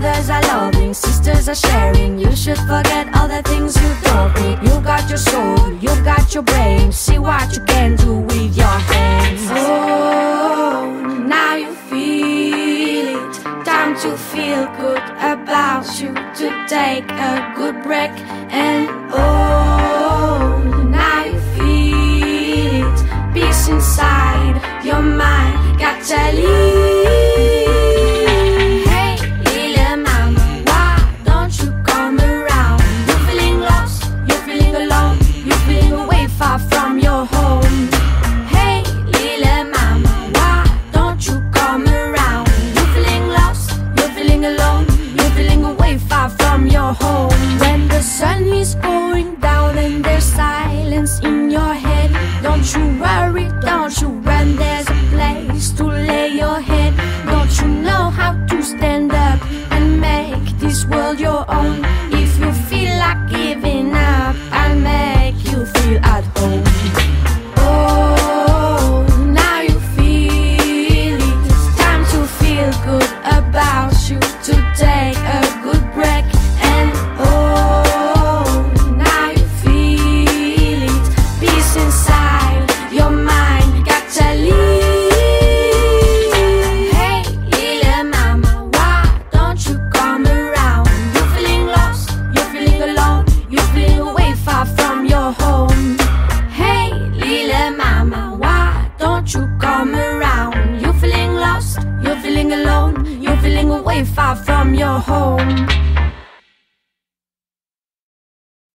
Brothers are loving, sisters are sharing. You should forget all the things you don't need You got your soul, you got your brain. See what you can do with your hands. Oh, now you feel it. Time to feel good about you. To take a good break and oh. From your home. When the sun is going down and there's silence in your head, don't you worry, don't you run, there's a place to lay your head. Don't you know how to stand up and make this world your far from your home.